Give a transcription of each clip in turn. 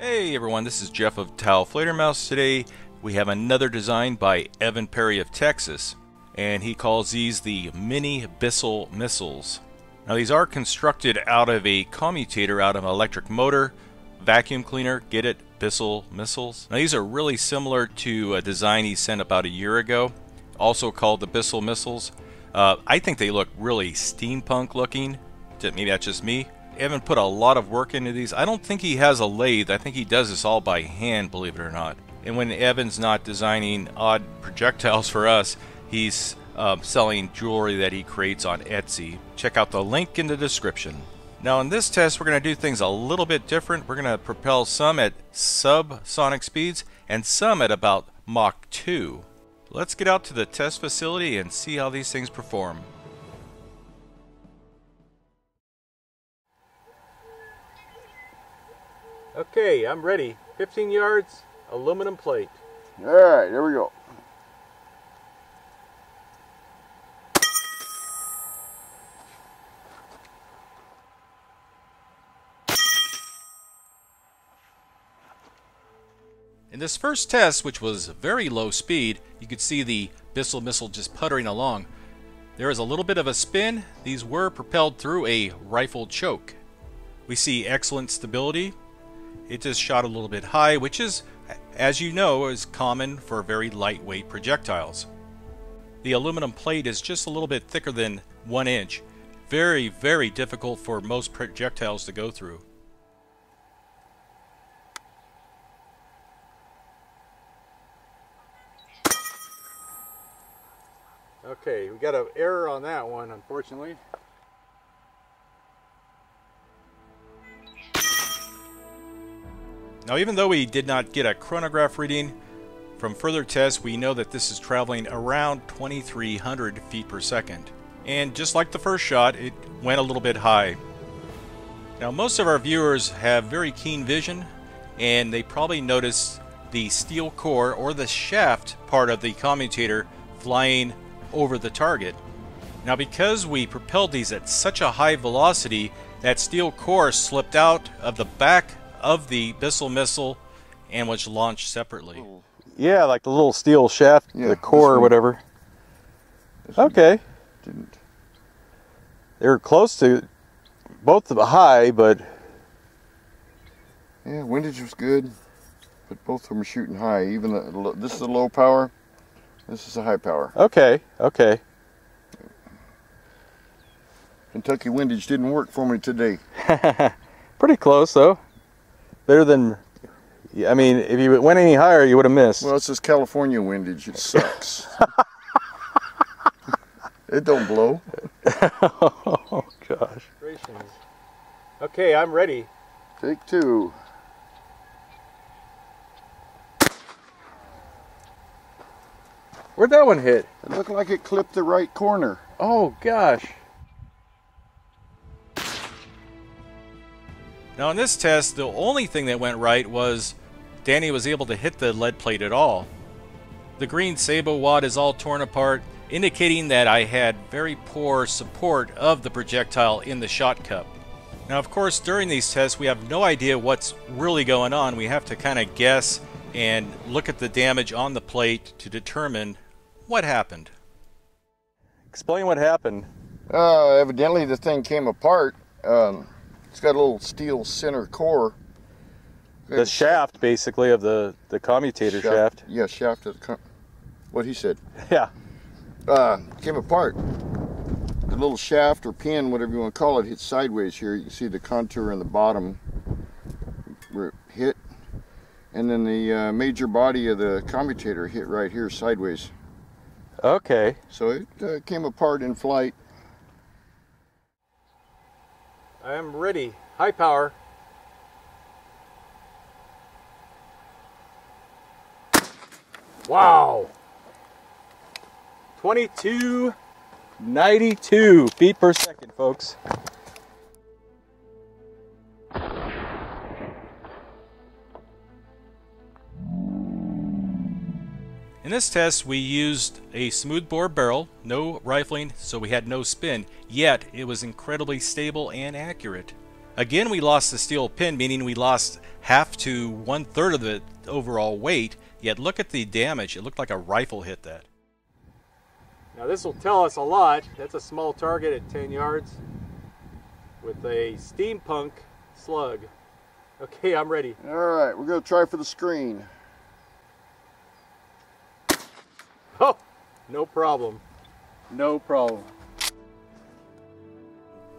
Hey everyone, this is Jeff of Taofledermaus. Today we have another design by Evan Perry of Texas, and he calls these the Mini Bissell missiles. Now these are constructed out of a commutator out of an electric motor, vacuum cleaner, get it? Bissell missiles. Now these are really similar to a design he sent about a year ago, also called the Bissell missiles. Uh, I think they look really steampunk looking. Maybe that's just me. Evan put a lot of work into these. I don't think he has a lathe. I think he does this all by hand, believe it or not. And when Evan's not designing odd projectiles for us, he's um, selling jewelry that he creates on Etsy. Check out the link in the description. Now in this test, we're going to do things a little bit different. We're going to propel some at subsonic speeds and some at about Mach 2. Let's get out to the test facility and see how these things perform. Okay, I'm ready. 15 yards, aluminum plate. All right, here we go. In this first test, which was very low speed, you could see the Bissell missile just puttering along. There is a little bit of a spin. These were propelled through a rifle choke. We see excellent stability. It just shot a little bit high, which is, as you know, is common for very lightweight projectiles. The aluminum plate is just a little bit thicker than one inch. Very, very difficult for most projectiles to go through. Okay, we got an error on that one, unfortunately. Now, even though we did not get a chronograph reading, from further tests, we know that this is traveling around 2,300 feet per second. And just like the first shot, it went a little bit high. Now, most of our viewers have very keen vision, and they probably noticed the steel core or the shaft part of the commutator flying over the target. Now because we propelled these at such a high velocity, that steel core slipped out of the back of the Bissell missile and was launched separately. Yeah, like the little steel shaft, Yeah, the core or whatever. Okay. Didn't. They were close to both of the high, but Yeah, windage was good, but both of them were shooting high. Even the, this is a low power. This is a high power. okay, okay. Kentucky windage didn't work for me today. Pretty close though. Better than I mean, if you went any higher, you would have missed. Well, it's this California windage. It sucks. it don't blow. oh gosh. Okay, I'm ready. Take two. Where'd that one hit? It looked like it clipped the right corner. Oh gosh. Now in this test, the only thing that went right was Danny was able to hit the lead plate at all. The green sabot wad is all torn apart, indicating that I had very poor support of the projectile in the shot cup. Now of course during these tests we have no idea what's really going on. We have to kind of guess and look at the damage on the plate to determine what happened. Explain what happened. Uh, evidently, the thing came apart. Um, it's got a little steel center core. The shaft basically of the, the commutator shaft. Yeah, shaft of the. Com- what he said. Yeah. uh, came apart. The little shaft or pin, whatever you want to call it, hit sideways here. You can see the contour in the bottom where it hit. And then the uh, major body of the commutator hit right here sideways. Okay. So it uh, came apart in flight. I am ready. High power. Wow. 22 92 feet per second, folks. In this test, we used a smoothbore barrel, no rifling, so we had no spin, yet it was incredibly stable and accurate. Again, we lost the steel pin, meaning we lost half to one third of the overall weight. Yet look at the damage. It looked like a rifle hit that. Now this will tell us a lot. That's a small target at 10 yards with a steampunk slug. Okay, I'm ready. All right, we're gonna try for the screen. Oh, no problem. No problem.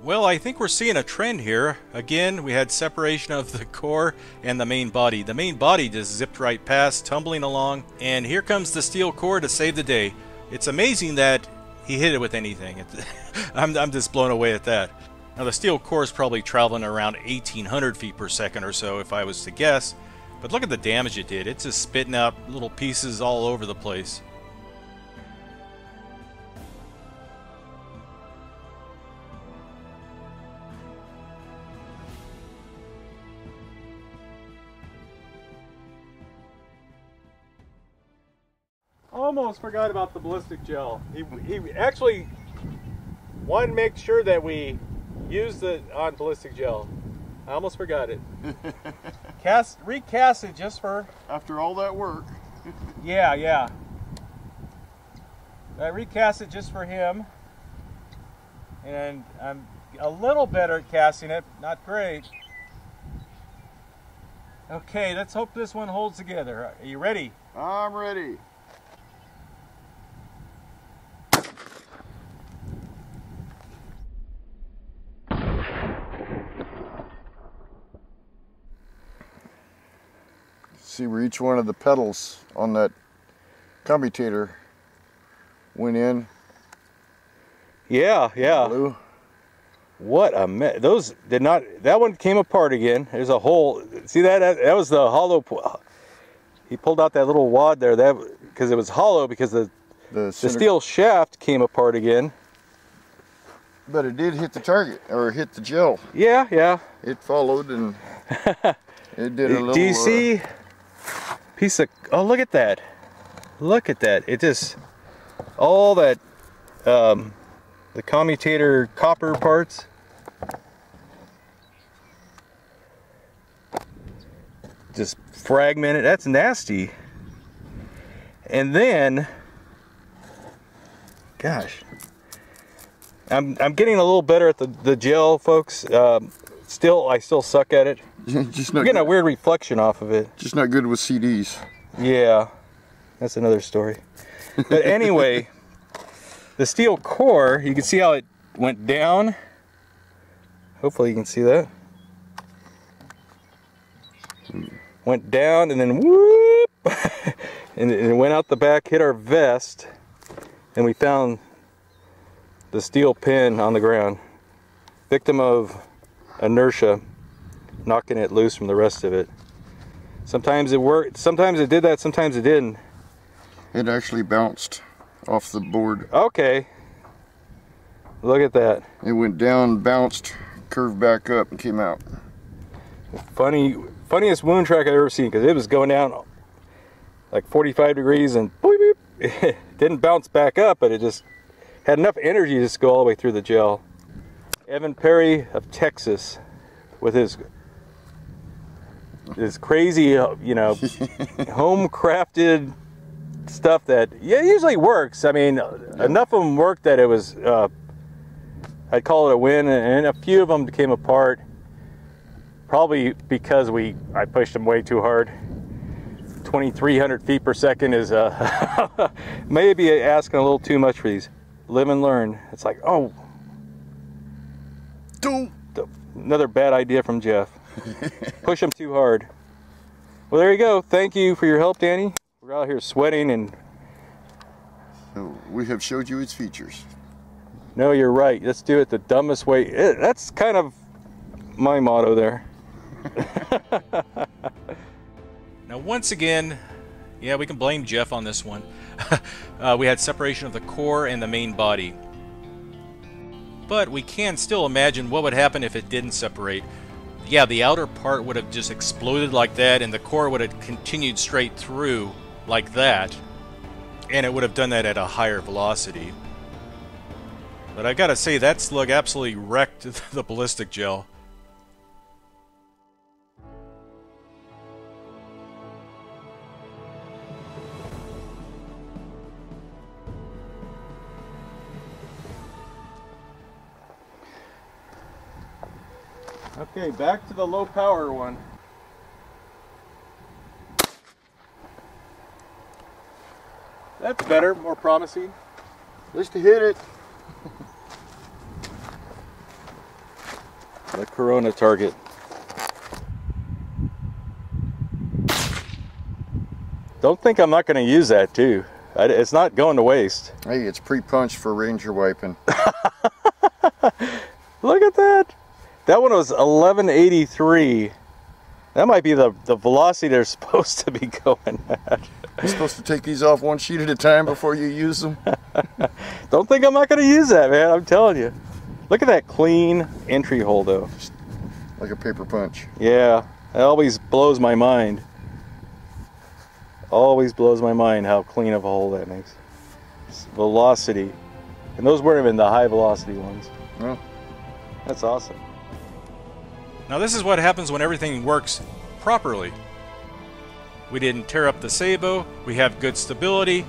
Well, I think we're seeing a trend here. Again, we had separation of the core and the main body. The main body just zipped right past, tumbling along, and here comes the steel core to save the day. It's amazing that he hit it with anything. I'm, I'm just blown away at that. Now, the steel core is probably traveling around 1800 feet per second or so, if I was to guess. But look at the damage it did. It's just spitting out little pieces all over the place. Almost forgot about the ballistic gel. He, he actually wanted to make sure that we use it on ballistic gel. I almost forgot it. Cast, recast it just for. After all that work. Yeah, yeah. I recast it just for him, and I'm a little better at casting it. Not great. Okay, let's hope this one holds together. Are you ready? I'm ready. See where each one of the pedals on that commutator went in. Yeah, yeah. Blue. What a mess. those did not. That one came apart again. There's a hole. See that? That, was the hollow. He pulled out that little wad there. That because it was hollow because the The, the steel shaft came apart again. But it did hit the target or hit the gel. Yeah, yeah. It followed and it did a little. Do you uh, see? Piece of. Oh, look at that. Look at that. It just all that um, the commutator copper parts. Just fragmented. That's nasty. And then, gosh, I'm I'm getting a little better at the the gel, folks. Um, still, I still suck at it. just not I'm getting a weird reflection off of it. just not good with CDs. Yeah, that's another story. But anyway, the steel core, you can see how it went down. Hopefully you can see that. Went down and then whoop, and it went out the back, hit our vest, and we found the steel pin on the ground. Victim of inertia, knocking it loose from the rest of it. Sometimes it worked, sometimes it did that, sometimes it didn't. It actually bounced off the board. Okay. Look at that. It went down, bounced, curved back up, and came out. Funny, funniest wound track I've ever seen because it was going down like 45 degrees and boop, boop. it didn't bounce back up, but it just had enough energy to just go all the way through the gel. Evan Perry of Texas with his his crazy, uh, you know, home crafted stuff that yeah usually works. I mean, enough of them worked that it was uh, I'd call it a win, and a few of them came apart. Probably because we I pushed them way too hard. 2,300 feet per second is uh, maybe asking a little too much for these. Live and learn. It's like oh, Don't. another bad idea from Jeff. Push them too hard. Well, there you go. Thank you for your help, Danny. We're out here sweating, and So we have showed you its features. no, you're right. Let's do it the dumbest way. Eh, That's kind of my motto there. Now, once again, yeah, we can blame Jeff on this one. uh, we had separation of the core and the main body. But we can still imagine what would happen if it didn't separate. Yeah, the outer part would have just exploded like that, and the core would have continued straight through like that. And it would have done that at a higher velocity. But I gotta say, that slug absolutely wrecked the ballistic gel. Okay, back to the low power one. That's better, more promising. At least to hit it. The Corona target. Don't think I'm not going to use that too. It's not going to waste. Hey, it's pre-punched for ranger wiping. Look at that. That one was 1183. That might be the, the velocity they're supposed to be going at. You're supposed to take these off one sheet at a time before you use them. Don't think I'm not going to use that, man. I'm telling you. Look at that clean entry hole, though. Like a paper punch. Yeah, it always blows my mind. Always blows my mind how clean of a hole that makes. It's velocity. And those weren't even the high velocity ones. Well, That's awesome. Now this is what happens when everything works properly. We didn't tear up the sabot, we have good stability,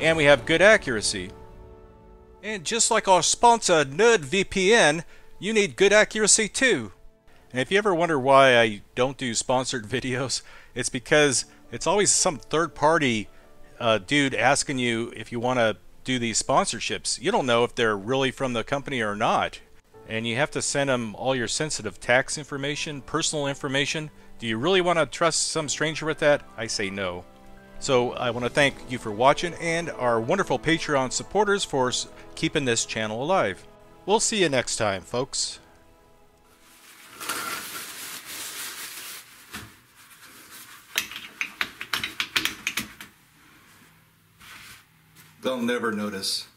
and we have good accuracy. And just like our sponsor NerdVPN, you need good accuracy too. And if you ever wonder why I don't do sponsored videos, it's because it's always some third party uh, dude asking you if you want to do these sponsorships. You don't know if they're really from the company or not. And you have to send them all your sensitive tax information, personal information. Do you really want to trust some stranger with that? I say no. So I want to thank you for watching and our wonderful Patreon supporters for keeping this channel alive. We'll see you next time, folks. They'll never notice.